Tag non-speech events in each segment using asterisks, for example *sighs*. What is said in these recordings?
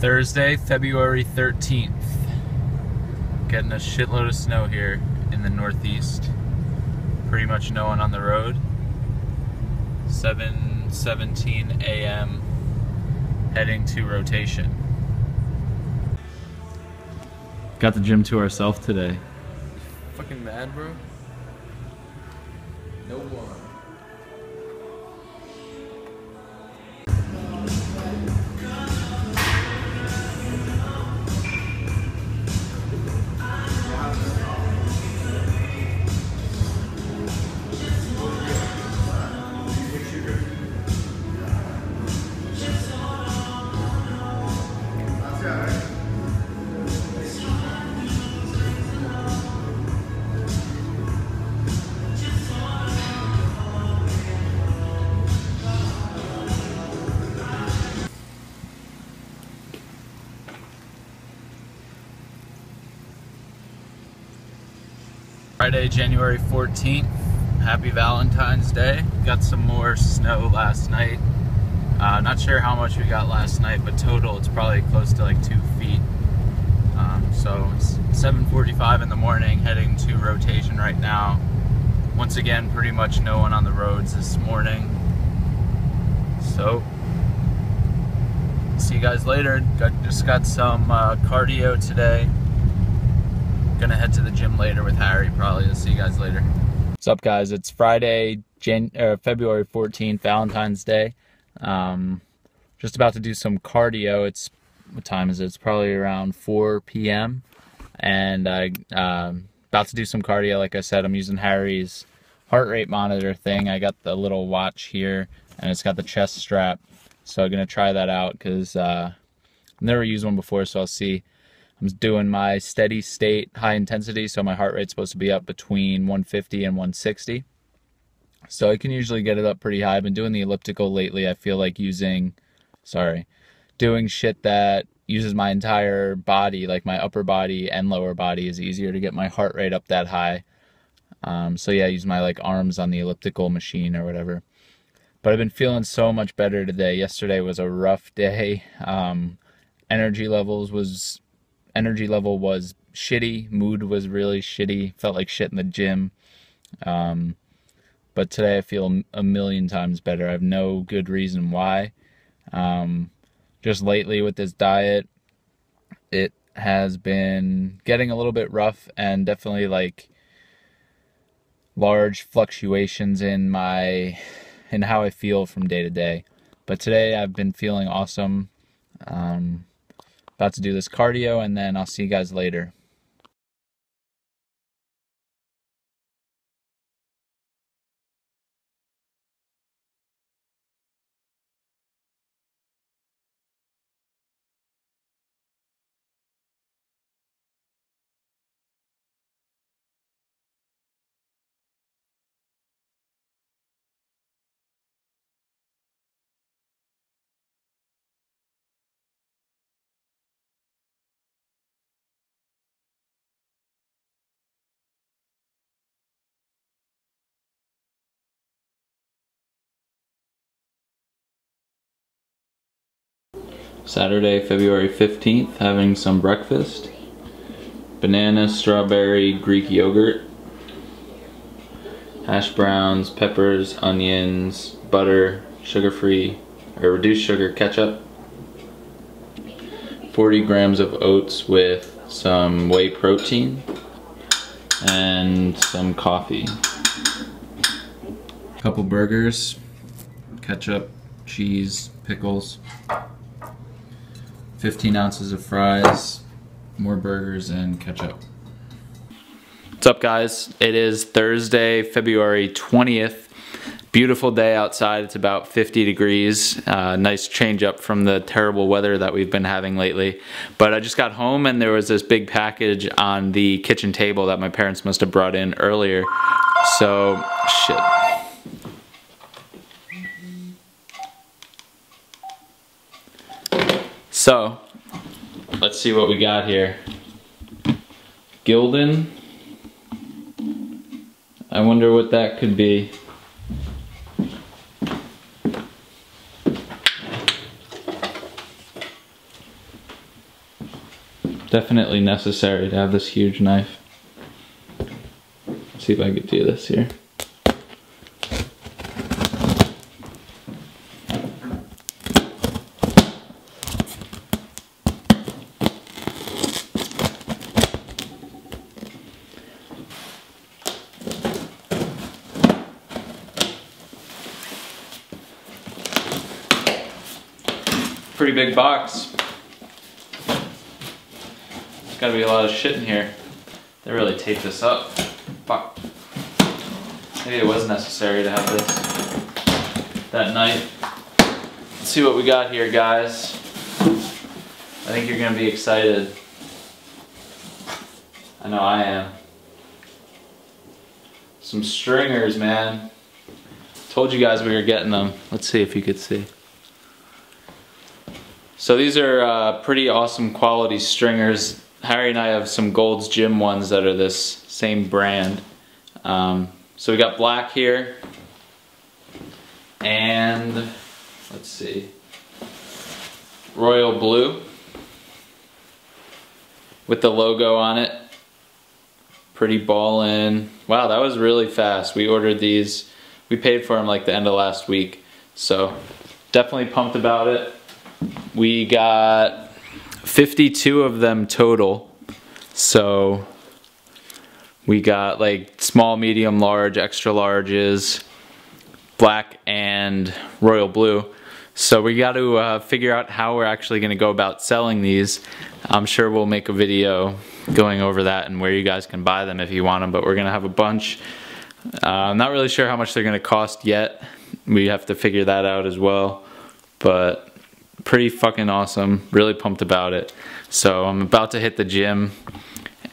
Thursday, February 13th. Getting a shitload of snow here in the Northeast. Pretty much no one on the road. 7:17 a.m. heading to rotation. Got the gym to ourselves today. Fucking mad, bro. No one. Friday, January 14th. Happy Valentine's Day. Got some more snow last night. Uh, not sure how much we got last night, but total it's probably close to like two feet. Um, so it's 7.45 in the morning, heading to rotation right now. Once again, pretty much no one on the roads this morning. So, see you guys later. Got, just got some uh, cardio today. Gonna head to the gym later with Harry probably. I'll see you guys later. What's up guys? It's Friday, Jan- uh, February 14th, Valentine's Day. Um, just about to do some cardio. It's, what time is it? It's probably around 4 p.m. And I, um, about to do some cardio. Like I said, I'm using Harry's heart rate monitor thing. I got the little watch here and it's got the chest strap. So I'm gonna try that out because uh, I've never used one before, so I'll see. I'm doing my steady state high intensity, so my heart rate's supposed to be up between 150 and 160. So I can usually get it up pretty high. I've been doing the elliptical lately. I feel like using, sorry, doing shit that uses my entire body, like my upper body and lower body, is easier to get my heart rate up that high. Um, so yeah, I use my like arms on the elliptical machine or whatever. But I've been feeling so much better today. Yesterday was a rough day. Um, energy levels was energy level was shitty. Mood was really shitty. Felt like shit in the gym. Um, but today I feel a million times better. I have no good reason why. Um, just lately with this diet, it has been getting a little bit rough and definitely like large fluctuations in my in how I feel from day to day. But today I've been feeling awesome. Um, about to do this cardio and then I'll see you guys later. Saturday, February 15th, having some breakfast. Banana, strawberry, Greek yogurt. Hash browns, peppers, onions, butter, sugar-free, or reduced sugar ketchup. 40 grams of oats with some whey protein and some coffee. Couple burgers, ketchup, cheese, pickles. 15 ounces of fries, more burgers, and ketchup. What's up, guys? It is Thursday, February 20th. Beautiful day outside. It's about 50 degrees. Uh, nice change up from the terrible weather that we've been having lately. But I just got home and there was this big package on the kitchen table that my parents must have brought in earlier. So, shit. So, let's see what we got here. Gildan I wonder what that could be. Definitely necessary to have this huge knife. Let's see if I could do this here. Pretty big box. There's gotta be a lot of shit in here. They really taped this up. Fuck. Maybe it was necessary to have this. That night. Let's see what we got here, guys. I think you're gonna be excited. I know I am. Some stringers, man. Told you guys we were getting them. Let's see if you could see. So these are uh, pretty awesome quality stringers. Harry and I have some Gold's Gym ones that are this same brand. Um, so we got black here. And let's see. Royal blue. With the logo on it. Pretty ballin'. Wow, that was really fast. We ordered these. We paid for them like the end of last week. So definitely pumped about it. We got 52 of them total. So we got like small, medium, large, extra larges, black and royal blue. So we got to uh, figure out how we're actually going to go about selling these. I'm sure we'll make a video going over that and where you guys can buy them if you want them, but we're going to have a bunch. Uh, I'm not really sure how much they're going to cost yet. We have to figure that out as well. But pretty fucking awesome. Really pumped about it. So I'm about to hit the gym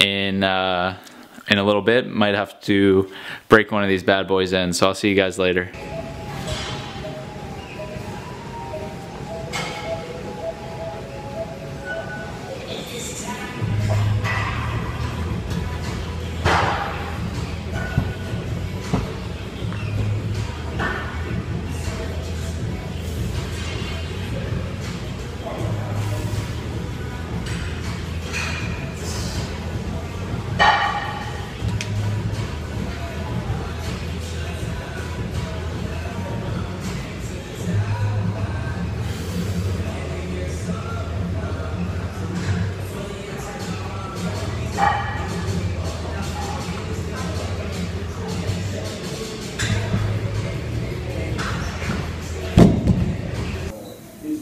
in uh, in a little bit. Might have to break one of these bad boys in. So I'll see you guys later.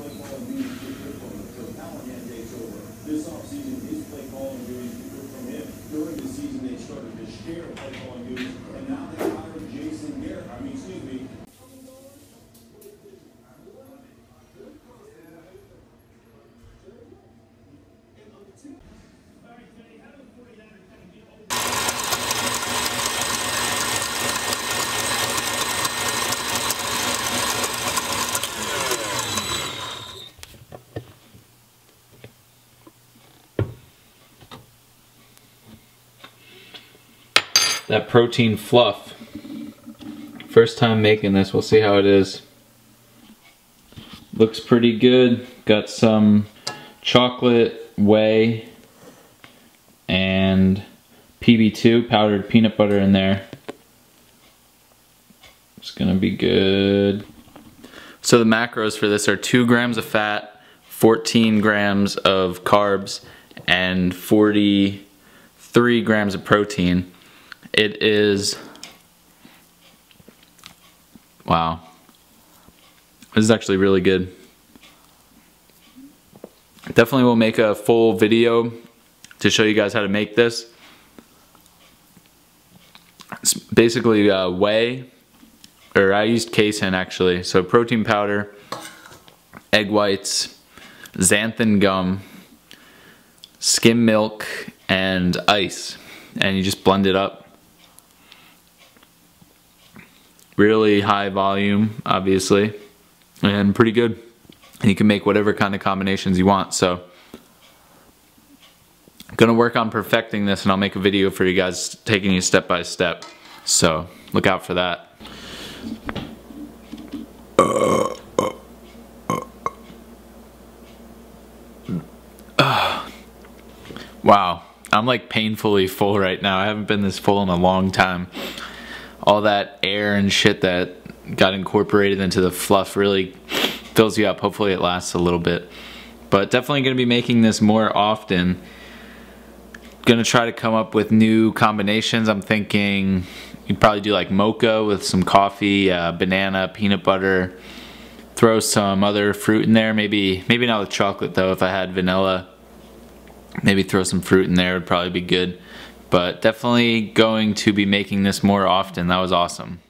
Play calling duties differ from the Callahan takes over. This offseason, his play calling duties differ from him. During the season, they started to share play calling duties, and now they hired Jason Garrett. I mean, excuse me, That protein fluff. First time making this, we'll see how it is. Looks pretty good. Got some chocolate whey and PB2 powdered peanut butter in there. It's gonna be good. So the macros for this are two grams of fat, 14 grams of carbs, and 43 grams of protein. It is, wow. This is actually really good. Definitely will make a full video to show you guys how to make this. It's basically uh, whey, or I used casein actually. So protein powder, egg whites, xanthan gum, skim milk, and ice. And you just blend it up. Really high volume, obviously, and pretty good. And you can make whatever kind of combinations you want. So, gonna work on perfecting this, and I'll make a video for you guys, taking you step by step. So look out for that. *sighs* Wow, I'm like painfully full right now. I haven't been this full in a long time. All that air and shit that got incorporated into the fluff really fills you up. Hopefully it lasts a little bit. But definitely going to be making this more often. Gonna try to come up with new combinations. I'm thinking you'd probably do like mocha with some coffee, uh, banana, peanut butter. Throw some other fruit in there. Maybe maybe not with chocolate though. If I had vanilla, maybe throw some fruit in there would probably be good. But definitely going to be making this more often. That was awesome.